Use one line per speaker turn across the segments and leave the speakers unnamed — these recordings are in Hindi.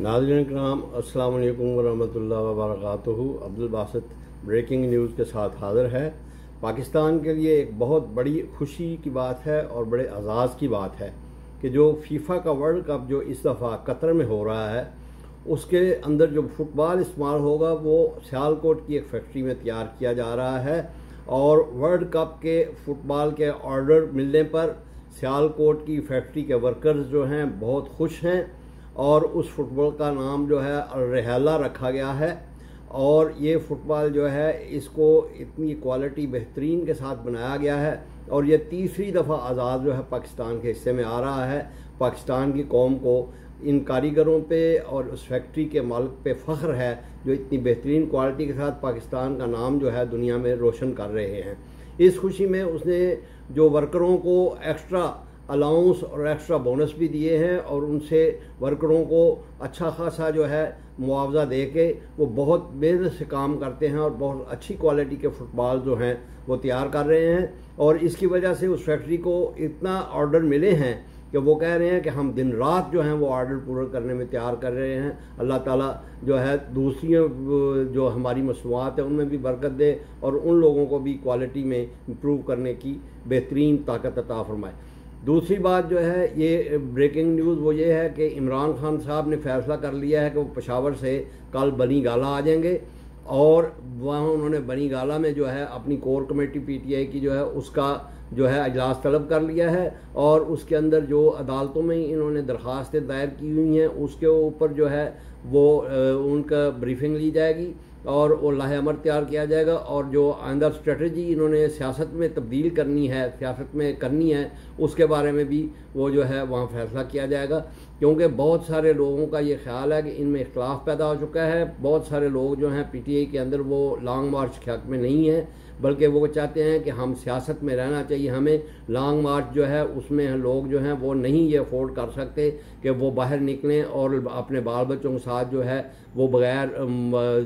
नाजरन कराम, अस्सलाम वालेकुम वरहमतुल्लाहि वबरकातुहू। अब्दुल बासित ब्रेकिंग न्यूज़ के साथ हाज़िर है। पाकिस्तान के लिए एक बहुत बड़ी खुशी की बात है और बड़े एजाज़ की बात है कि जो फीफा का वर्ल्ड कप जो इस दफ़ा कतर में हो रहा है, उसके अंदर जो फुटबॉल इस्तेमाल होगा, वो सियालकोट की एक फैक्ट्री में तैयार किया जा रहा है और वर्ल्ड कप के फुटबॉल के ऑर्डर मिलने पर सियालकोट की फैक्ट्री के वर्कर्स जो हैं बहुत खुश हैं। और उस फुटबॉल का नाम जो है रहला रखा गया है। और ये फुटबॉल जो है, इसको इतनी क्वालिटी बेहतरीन के साथ बनाया गया है और ये तीसरी दफ़ा आज़ाद जो है पाकिस्तान के हिस्से में आ रहा है। पाकिस्तान की कौम को इन कारीगरों पे और उस फैक्ट्री के मालिक पे फ़ख्र है जो इतनी बेहतरीन क्वालिटी के साथ पाकिस्तान का नाम जो है दुनिया में रोशन कर रहे हैं। इस खुशी में उसने जो वर्करों को एक्स्ट्रा अलाउंस और एक्स्ट्रा बोनस भी दिए हैं और उनसे वर्करों को अच्छा खासा जो है मुआवजा दे के वो बहुत मेहनत से काम करते हैं और बहुत अच्छी क्वालिटी के फुटबॉल जो हैं वो तैयार कर रहे हैं और इसकी वजह से उस फैक्ट्री को इतना ऑर्डर मिले हैं कि वो कह रहे हैं कि हम दिन रात जो हैं वो ऑर्डर पूरा करने में तैयार कर रहे हैं। अल्लाह ताला जो है दूसरी जो हमारी मसनूआत है उनमें भी बरकत दे और उन लोगों को भी क्वालिटी में इम्प्रूव करने की बेहतरीन ताकत अता फरमाए। दूसरी बात जो है, ये ब्रेकिंग न्यूज़ वो ये है कि इमरान खान साहब ने फैसला कर लिया है कि वो पशावर से कल बनी गाला आ जाएँगे और वहाँ उन्होंने बनी गाला में जो है, अपनी कोर कमेटी पीटीआई की जो है, उसका जो है अजलास तलब कर लिया है और उसके अंदर जो अदालतों में इन्होंने दरख्वास्तें दायर की हुई हैं, उसके ऊपर जो है, वो उनका ब्रीफिंग ली जाएगी। और वो लाहे अमर तैयार किया जाएगा और जो आइंदा स्ट्रेटजी इन्होंने सियासत में तब्दील करनी है, सियासत में करनी है, उसके बारे में भी वो जो है वहाँ फैसला किया जाएगा। क्योंकि बहुत सारे लोगों का ये ख्याल है कि इनमें इख्लाफ पैदा हो चुका है। बहुत सारे लोग जो हैं पीटीआई के अंदर वो लॉन्ग मार्च के हक में नहीं है। बल्कि वो चाहते हैं कि हम सियासत में रहना चाहिए, हमें लॉन्ग मार्च जो है, उसमें लोग जो हैं, वो नहीं ये अफोर्ड कर सकते कि वो बाहर निकलें और अपने बाल बच्चों के साथ जो है, वो बगैर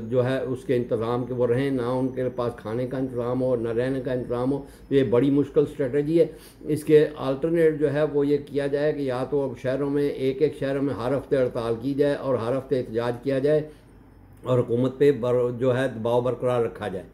जो है, उसके इंतज़ाम के वो रहें, ना उनके पास खाने का इंतज़ाम हो, ना रहने का इंतज़ाम हो। ये बड़ी मुश्किल स्ट्रेटजी है। इसके अल्टरनेट जो है, वो ये किया जाए कि या तो अब शहरों में एक एक शहरों में हर हफ़्ते हड़ताल की जाए और हर हफ़्ते एहतजाज किया जाए और हुकूमत पे जो है, दबाव बरकरार रखा जाए।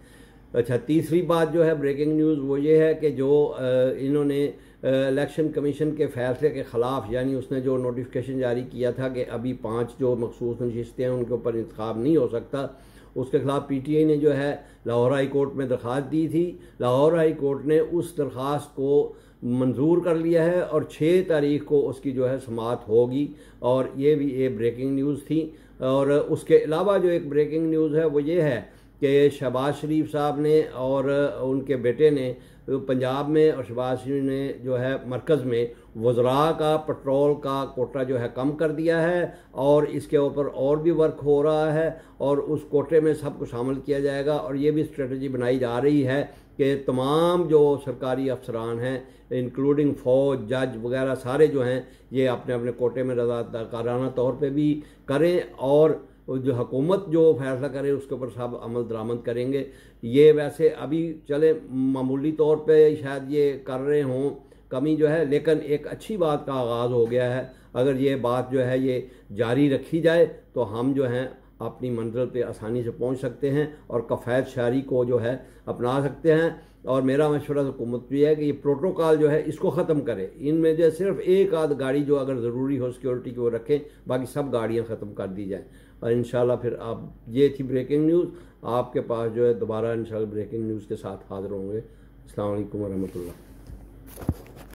अच्छा तीसरी बात जो है ब्रेकिंग न्यूज़ वो ये है कि जो इन्होंने इलेक्शन कमीशन के फैसले के ख़िलाफ़, यानी उसने जो नोटिफिकेशन जारी किया था कि अभी पाँच जो मखसूस नशस्तें हैं, उनके ऊपर इंतखब नहीं हो सकता, उसके ख़िलाफ़ पीटीआई ने जो है, लाहौर हाई कोर्ट में दरख्वास्त दी थी। लाहौर हाई कोर्ट ने उस दरख्वास्त को मंजूर कर लिया है और छः तारीख को उसकी जो है समात होगी, और ये भी एक ब्रेकिंग न्यूज़ थी। और उसके अलावा जो एक ब्रेकिंग न्यूज़ है, वो ये है कि शहबाज शरीफ साहब ने और उनके बेटे ने पंजाब में और शहबाज शरीफ ने जो है मरकज़ में वज़रा का, पेट्रोल का कोटा जो है कम कर दिया है और इसके ऊपर और भी वर्क हो रहा है और उस कोटे में सबको शामिल किया जाएगा और ये भी स्ट्रेटजी बनाई जा रही है कि तमाम जो सरकारी अफसरान हैं इंक्लूडिंग फ़ौज, जज वगैरह सारे जो हैं, ये अपने अपने कोटे में रजाकाराना तौर पर भी करें और जो हकूमत जो फैसला करे, उसके ऊपर सब अमल दरामद करेंगे। ये वैसे अभी चले, मामूली तौर पे शायद ये कर रहे हों, कमी जो है, लेकिन एक अच्छी बात का आगाज़ हो गया है। अगर ये बात जो है, ये जारी रखी जाए तो हम जो हैं अपनी मंजिल पे आसानी से पहुँच सकते हैं और कफ़ैत शारी को जो है अपना सकते हैं। और मेरा मशवरा हुकूमत भी है कि ये प्रोटोकॉल जो है इसको ख़त्म करें। इनमें जो है सिर्फ़ एक आध गाड़ी जो अगर ज़रूरी हो सिक्योरिटी की वो रखें, बाकी सब गाड़ियाँ ख़त्म कर दी जाएँ। और इन फिर आप, ये थी ब्रेकिंग न्यूज़। आपके पास जो है दोबारा इन ब्रेकिंग न्यूज़ के साथ हाजिर होंगे। अल्लाम वरहमल